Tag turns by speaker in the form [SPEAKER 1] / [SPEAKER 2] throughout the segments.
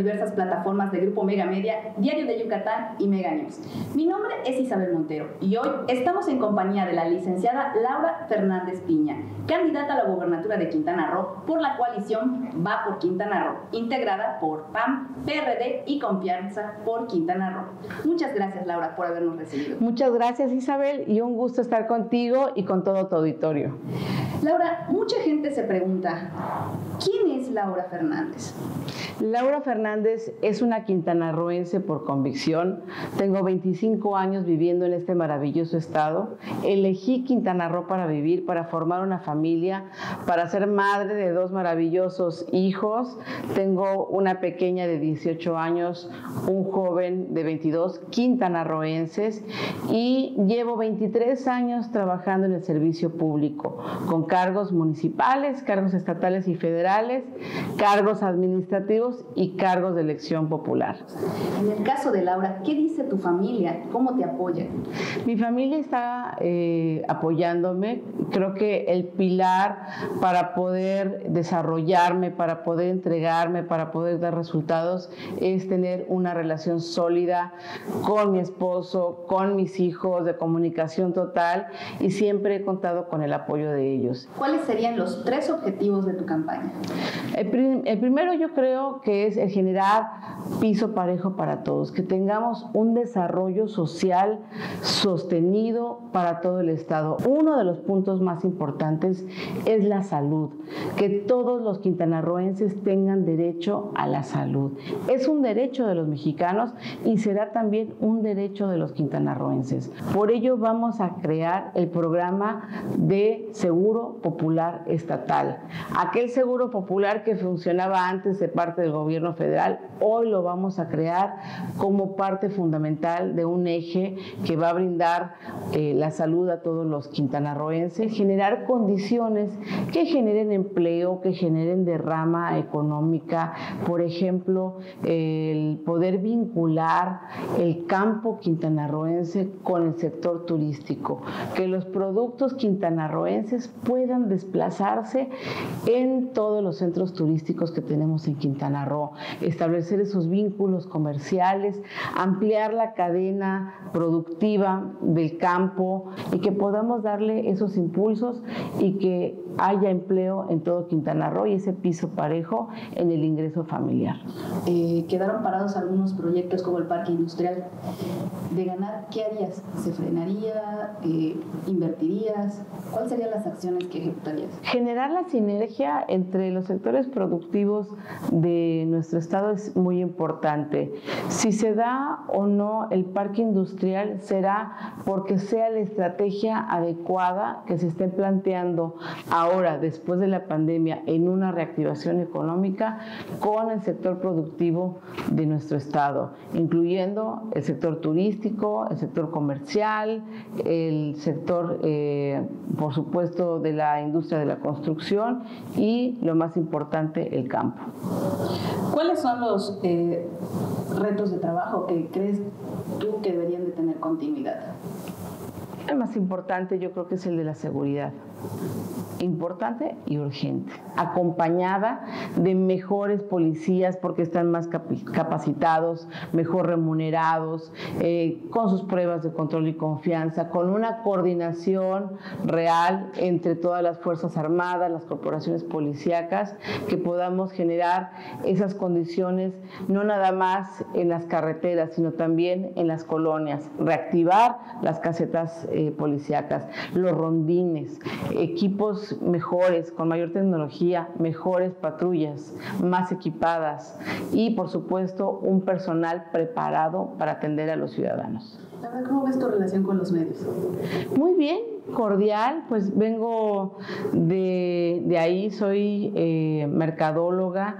[SPEAKER 1] diversas plataformas de Grupo Mega Media, Diario de Yucatán y Mega News. Mi nombre es Isabel Montero y hoy estamos en compañía de la licenciada Laura Fernández Piña, candidata a la gobernatura de Quintana Roo por la coalición Va por Quintana Roo, integrada por PAM, PRD y Confianza por Quintana Roo. Muchas gracias Laura por habernos recibido.
[SPEAKER 2] Muchas gracias Isabel y un gusto estar contigo y con todo tu auditorio.
[SPEAKER 1] Laura, mucha gente se pregunta, ¿quién es Laura Fernández?
[SPEAKER 2] Laura Fernández es una quintanarroense por convicción. Tengo 25 años viviendo en este maravilloso estado. Elegí Quintana Roo para vivir, para formar una familia, para ser madre de dos maravillosos hijos. Tengo una pequeña de 18 años, un joven de 22, quintanarroenses, y llevo 23 años trabajando en el servicio público, con cargos municipales, cargos estatales y federales, cargos administrativos y cargos de elección popular.
[SPEAKER 1] En el caso de Laura, ¿qué dice tu familia? ¿Cómo te apoya?
[SPEAKER 2] Mi familia está eh, apoyándome. Creo que el pilar para poder desarrollarme, para poder entregarme, para poder dar resultados, es tener una relación sólida con mi esposo, con mis hijos, de comunicación total y siempre he contado con el apoyo de ellos.
[SPEAKER 1] ¿Cuáles serían los tres objetivos de tu campaña?
[SPEAKER 2] El, el primero yo creo que es el generar piso parejo para todos, que tengamos un desarrollo social sostenido para todo el Estado. Uno de los puntos más importantes es la salud, que todos los quintanarroenses tengan derecho a la salud. Es un derecho de los mexicanos y será también un derecho de los quintanarroenses. Por ello vamos a crear el programa de Seguro Popular Estatal. Aquel seguro popular que funcionaba antes de parte del gobierno federal, hoy lo vamos a crear como parte fundamental de un eje que va a brindar eh, la salud a todos los quintanarroenses, generar condiciones que generen empleo, que generen derrama económica, por ejemplo, el poder vincular el campo quintanarroense con el sector turístico, que los productos quintanarroenses puedan desplazarse en todos los centros turísticos que tenemos en Quintana Roo, establecer esos vínculos comerciales, ampliar la cadena productiva del campo y que podamos darle esos impulsos y que haya empleo en todo Quintana Roo y ese piso parejo en el ingreso familiar.
[SPEAKER 1] Eh, quedaron parados algunos proyectos como el parque industrial. De ganar, ¿qué harías? ¿Se frenaría? Eh, ¿Invertirías? ¿Cuáles serían las acciones
[SPEAKER 2] Generar la sinergia entre los sectores productivos de nuestro estado es muy importante. Si se da o no el parque industrial será porque sea la estrategia adecuada que se esté planteando ahora, después de la pandemia, en una reactivación económica con el sector productivo de nuestro estado, incluyendo el sector turístico, el sector comercial, el sector, eh, por supuesto, de la industria de la construcción y, lo más importante, el campo.
[SPEAKER 1] ¿Cuáles son los eh, retos de trabajo que crees tú que deberían de tener continuidad?
[SPEAKER 2] El más importante yo creo que es el de la seguridad importante y urgente, acompañada de mejores policías porque están más capacitados, mejor remunerados, eh, con sus pruebas de control y confianza, con una coordinación real entre todas las Fuerzas Armadas, las corporaciones policíacas, que podamos generar esas condiciones no nada más en las carreteras, sino también en las colonias, reactivar las casetas eh, policíacas, los rondines, equipos mejores, con mayor tecnología, mejores patrullas, más equipadas y por supuesto un personal preparado para atender a los ciudadanos.
[SPEAKER 1] ¿Cómo ves tu relación con los medios?
[SPEAKER 2] Muy bien, cordial, pues vengo de, ahí, soy eh, mercadóloga.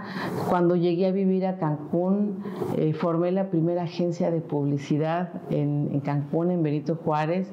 [SPEAKER 2] Cuando llegué a vivir a Cancún, eh, formé la primera agencia de publicidad en, Cancún, en Benito Juárez.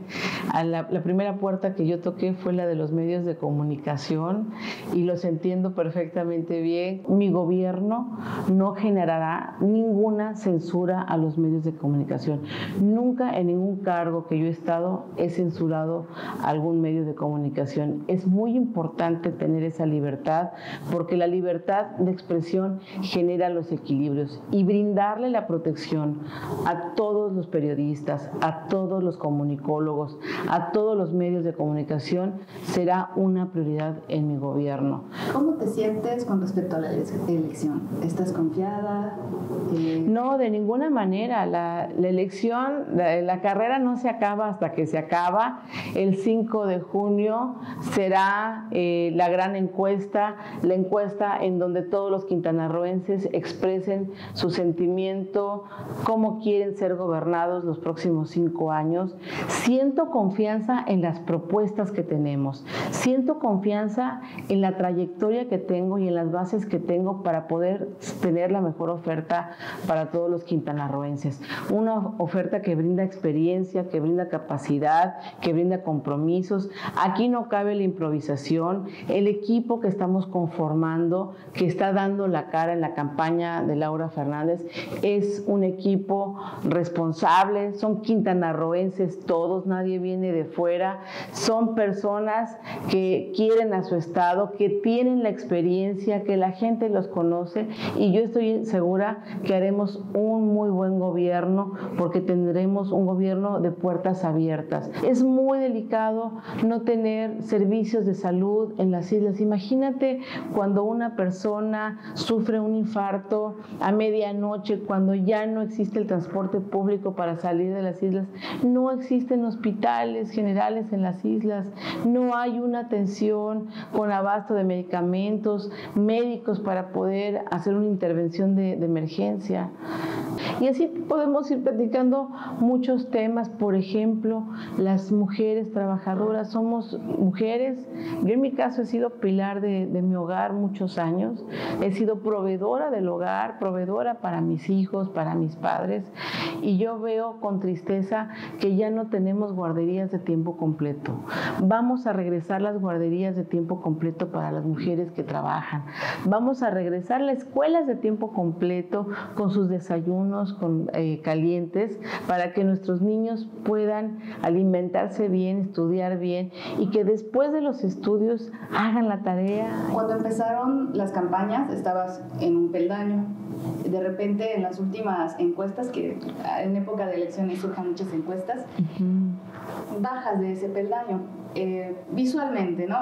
[SPEAKER 2] La, primera puerta que yo toqué fue la de los medios de comunicación y los entiendo perfectamente bien. Mi gobierno no generará ninguna censura a los medios de comunicación. Nunca en ningún cargo que yo he estado he censurado algún medio de comunicación. Es muy importante tener esa libertad porque la libertad de expresión genera los equilibrios y brindarle la protección a todos los periodistas, a todos los comunicólogos, a todos los medios de comunicación será una prioridad en mi gobierno.
[SPEAKER 1] ¿Cómo te sientes con respecto a la elección? ¿Estás confiada?
[SPEAKER 2] Eh, no, de ninguna manera. La, elección, la, carrera no se acaba hasta que se acaba. El 5 de junio será eh, la gran encuesta, la encuesta en donde todos los quintanarroenses expresen su sentimiento, cómo quieren ser gobernados los próximos cinco años. Siento confianza en las propuestas que tenemos. Siento confianza en la trayectoria que tengo y en las bases que tengo para poder tener la mejor oferta para todos los quintanarroenses. Una oferta que brinda experiencia, que brinda capacidad, que brinda compromisos. Aquí no cabe la improvisación. El equipo que estamos conformando, que está dando la cara en la campaña de Laura Fernández, es un equipo responsable, son quintanarroenses todos, nadie viene de fuera, son personas que quieren a su estado, que tienen la experiencia, que la gente los conoce y yo estoy segura que haremos un muy buen gobierno porque tendremos un gobierno de puertas abiertas. Es muy delicado no tener servicios de salud en las islas. Imagínate cuando una persona sufre un infarto a medianoche, cuando ya no existe el transporte público para salir de las islas, no existen hospitales generales en las islas, no hay una atención con abasto de medicamentos, médicos para poder hacer una intervención de, emergencia. Y así podemos ir platicando muchos temas, por ejemplo, las mujeres trabajadoras, somos mujeres, yo en mi caso he sido pilar de, de mi hogar muchos años, he sido proveedora del hogar, proveedora para mis hijos, para mis padres, y yo veo con tristeza que ya no tenemos guarderías de tiempo completo. Vamos a regresar las guarderías de tiempo completo para las mujeres que trabajan. Vamos a regresar las escuelas de tiempo completo con sus desayunos con, eh, calientes para que nuestros niños puedan alimentarse bien, estudiar bien y que después de los estudios hagan la tarea.
[SPEAKER 1] Cuando empezaron las campañas estabas en un peldaño. De repente en las últimas encuestas, que en época de elecciones surjan muchas encuestas, bajas de ese peldaño. Eh, visualmente, ¿no?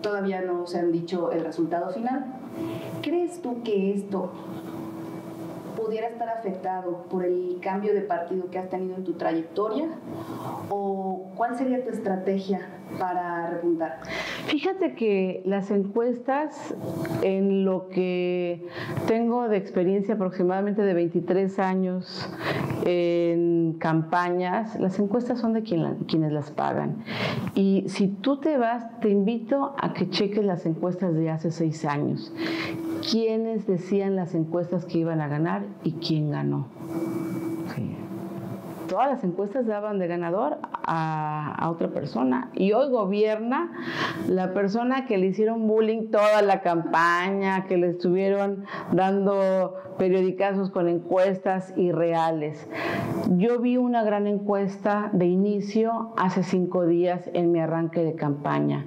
[SPEAKER 1] Todavía no se han dicho el resultado final. ¿Crees tú que esto pudiera estar afectado por el cambio de partido que has tenido en tu trayectoria? ¿O cuál sería tu estrategia para repuntar?
[SPEAKER 2] Fíjate que las encuestas, en lo que tengo de experiencia aproximadamente de 23 años en campañas, las encuestas son de quienes las pagan. Y si tú te vas, te invito a que cheques las encuestas de hace seis años quiénes decían las encuestas que iban a ganar y quién ganó. Todas las encuestas daban de ganador a, a, otra persona y hoy gobierna la persona que le hicieron bullying toda la campaña, que le estuvieron dando periodicazos con encuestas irreales. Yo vi una gran encuesta de inicio hace cinco días en mi arranque de campaña.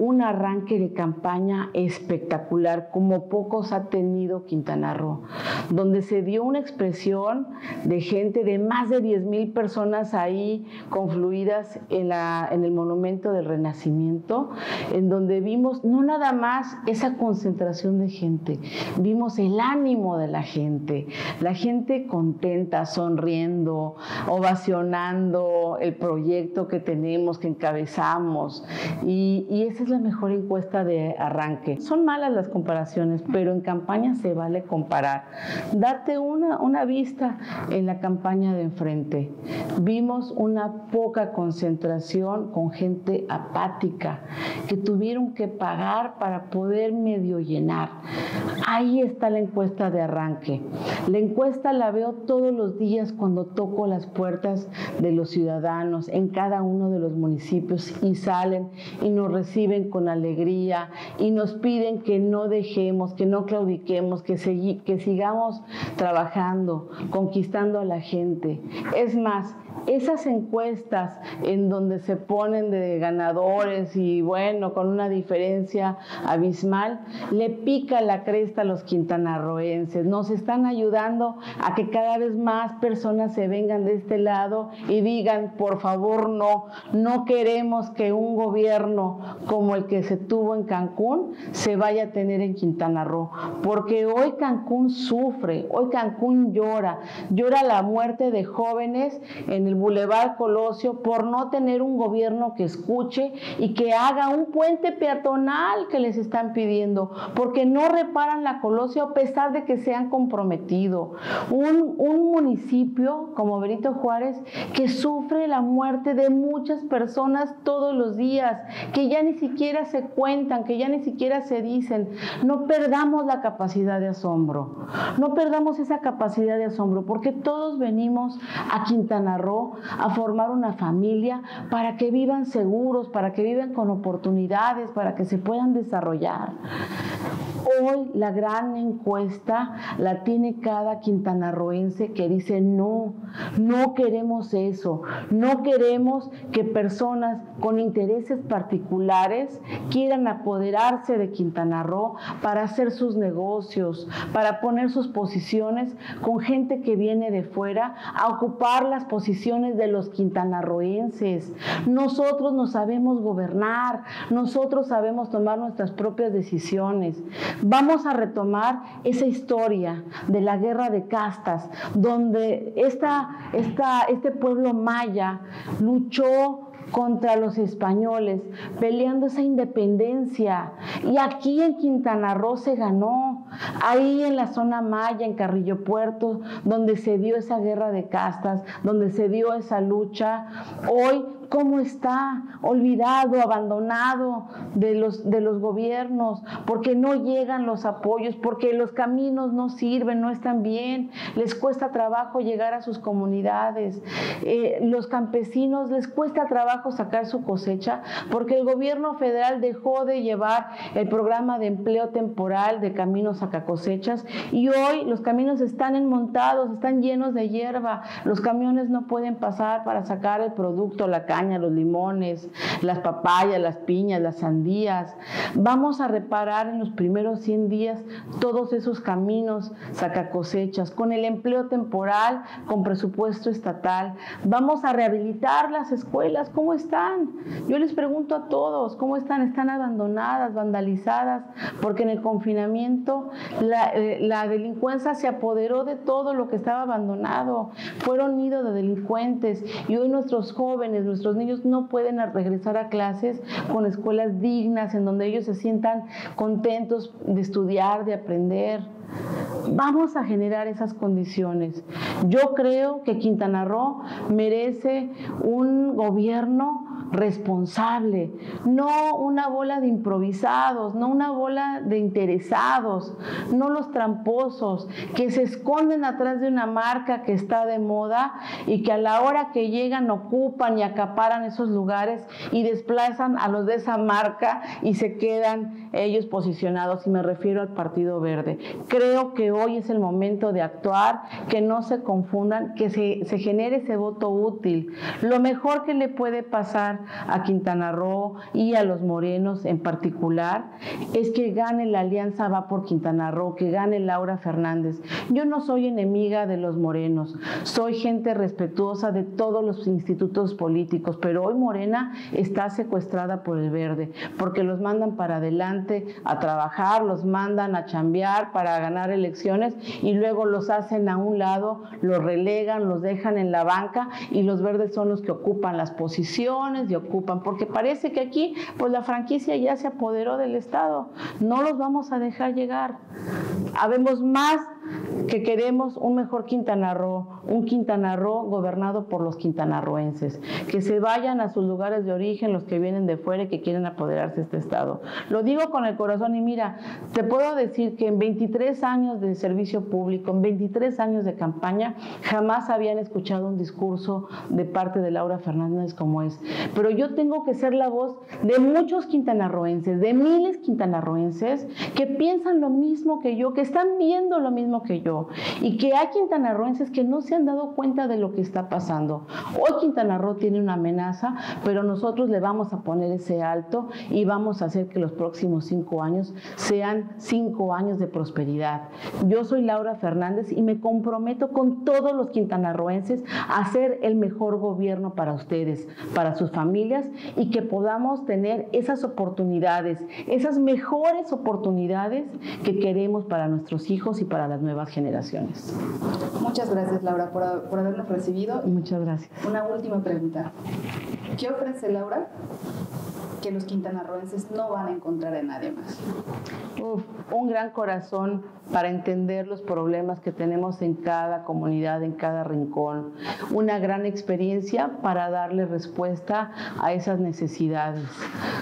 [SPEAKER 2] Un arranque de campaña espectacular, como pocos ha tenido Quintana Roo, donde se dio una expresión de gente de más de 10 mil personas ahí confluidas en, el monumento del Renacimiento, en donde vimos no nada más esa concentración de gente, vimos el ánimo de la gente, la gente contenta, sonriendo, ovacionando el proyecto que tenemos, que encabezamos. Y, y esa es la mejor encuesta de arranque. Son malas las comparaciones, pero en campaña se vale comparar. Date una, una vista en la campaña de enfrente. Vimos una poca concentración con gente apática que tuvieron que pagar para poder medio llenar. Ahí está la encuesta de arranque la encuesta la veo todos los días cuando toco las puertas de los ciudadanos en cada uno de los municipios y salen y nos reciben con alegría y nos piden que no dejemos, que no claudiquemos, que, que sigamos trabajando, conquistando a la gente. Es más, esas encuestas en donde se ponen de ganadores y bueno, con una diferencia abismal, le pica la cresta a los quintanarroenses. Nos están ayudando a que cada vez más personas se vengan de este lado y digan, por favor, no, no queremos que un gobierno como el que se tuvo en Cancún se vaya a tener en Quintana Roo, porque hoy Cancún sufre, hoy Cancún llora, llora la muerte de jóvenes en el Boulevard Colosio por no tener un gobierno que escuche y que haga un puente peatonal que les están pidiendo, porque no reparan la Colosio a pesar de que se han comprometido. Un, un municipio como Benito Juárez que sufre la muerte de muchas personas todos los días, que ya ni siquiera se cuentan, que ya ni siquiera se dicen. No perdamos la capacidad de asombro, no perdamos esa capacidad de asombro, porque todos venimos a Quintana Roo a formar una familia para que vivan seguros, para que vivan con oportunidades, para que se puedan desarrollar. Hoy la gran encuesta la tiene cada quintanarroense que dice no, no queremos eso, no queremos que personas con intereses particulares quieran apoderarse de Quintana Roo para hacer sus negocios, para poner sus posiciones con gente que viene de fuera a ocupar las posiciones de los quintanarroenses. Nosotros no sabemos gobernar, nosotros sabemos tomar nuestras propias decisiones. Vamos a retomar esa historia de la guerra de castas, donde esta, este pueblo maya luchó contra los españoles, peleando esa independencia. Y aquí en Quintana Roo se ganó, ahí en la zona maya, en Carrillo Puerto, donde se dio esa guerra de castas, donde se dio esa lucha. Hoy cómo está olvidado, abandonado de los, de los gobiernos, porque no llegan los apoyos, porque los caminos no sirven, no están bien, les cuesta trabajo llegar a sus comunidades, eh, los campesinos les cuesta trabajo sacar su cosecha, porque el gobierno federal dejó de llevar el programa de empleo temporal de caminos a cosechas y hoy los caminos están enmontados, están llenos de hierba, los camiones no pueden pasar para sacar el producto, la caña los limones, las papayas, las piñas, las sandías. Vamos a reparar en los primeros 100 días todos esos caminos saca cosechas con el empleo temporal, con presupuesto estatal. Vamos a rehabilitar las escuelas. ¿Cómo están? Yo les pregunto a todos, ¿cómo están? Están abandonadas, vandalizadas, porque en el confinamiento la, eh, la delincuencia se apoderó de todo lo que estaba abandonado. Fueron nido de delincuentes y hoy nuestros jóvenes, nuestros niños no pueden regresar a clases con escuelas dignas, en donde ellos se sientan contentos de estudiar, de aprender. Vamos a generar esas condiciones. Yo creo que Quintana Roo merece un gobierno responsable, no una bola de improvisados, no una bola de interesados, no los tramposos que se esconden atrás de una marca que está de moda y que a la hora que llegan ocupan y acaparan esos lugares y desplazan a los de esa marca y se quedan ellos posicionados y me refiero al Partido Verde. Creo que hoy es el momento de actuar, que no se confundan, que se, se genere ese voto útil. Lo mejor que le puede pasar a Quintana Roo y a los morenos en particular es que gane la alianza Va por Quintana Roo, que gane Laura Fernández. Yo no soy enemiga de los morenos, soy gente respetuosa de todos los institutos políticos, pero hoy Morena está secuestrada por el verde, porque los mandan para adelante a trabajar, los mandan a chambear para ganar elecciones y luego los hacen a un lado, los relegan, los dejan en la banca y los verdes son los que ocupan las posiciones ocupan, porque parece que aquí pues la franquicia ya se apoderó del Estado, no los vamos a dejar llegar. Habemos más que queremos un mejor Quintana Roo, un Quintana Roo gobernado por los quintanarroenses, que se vayan a sus lugares de origen los que vienen de fuera y que quieren apoderarse de este Estado. Lo digo con el corazón y mira, te puedo decir que en 23 años de servicio público, en 23 años de campaña, jamás habían escuchado un discurso de parte de Laura Fernández como es. Pero yo tengo que ser la voz de muchos quintanarroenses, de miles quintanarroenses que piensan lo mismo que yo, que están viendo lo mismo que yo y que hay quintanarroenses que no se han dado cuenta de lo que está pasando. Hoy Quintana Roo tiene una amenaza, pero nosotros le vamos a poner ese alto y vamos a hacer que los próximos cinco años sean cinco años de prosperidad. Yo soy Laura Fernández y me comprometo con todos los quintanarroenses a hacer el mejor gobierno para ustedes, para sus familias y que podamos tener esas oportunidades, esas mejores oportunidades que queremos para nuestros hijos y para las nuevas generaciones.
[SPEAKER 1] Muchas gracias Laura por, por habernos recibido.
[SPEAKER 2] Muchas gracias.
[SPEAKER 1] Una última pregunta. ¿Qué ofrece Laura que los quintanarroenses no van a encontrar en nadie más?
[SPEAKER 2] un gran corazón para entender los problemas que tenemos en cada comunidad, en cada rincón. Una gran experiencia para darle respuesta a esas necesidades.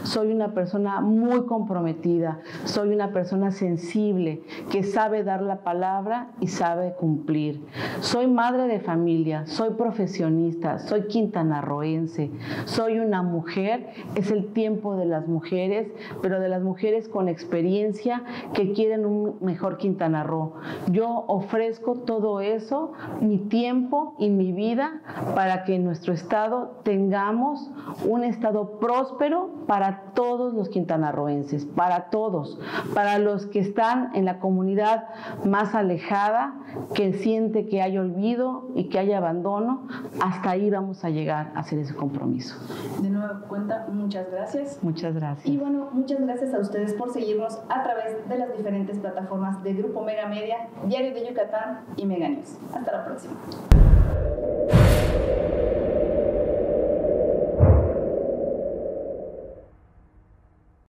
[SPEAKER 2] Soy una persona muy comprometida, soy una persona sensible que sabe dar la palabra y sabe cumplir. Soy madre de familia, soy profesionista, soy quintanarroense, soy una mujer, es el tiempo de las mujeres, pero de las mujeres con experiencia que quieren un mejor Quintana Roo. Yo ofrezco todo eso, mi tiempo y mi vida, para que en nuestro estado tengamos un estado próspero para todos los quintanarroenses, para todos, para los que están en la comunidad más alejada, que siente que hay olvido y que hay abandono, hasta ahí vamos a llegar a hacer ese compromiso.
[SPEAKER 1] De nueva cuenta, muchas gracias.
[SPEAKER 2] Muchas gracias.
[SPEAKER 1] Y bueno, muchas gracias a ustedes por seguirnos a través de las diferentes plataformas de Grupo Mega Media, Diario de Yucatán y Mega News. Hasta la próxima.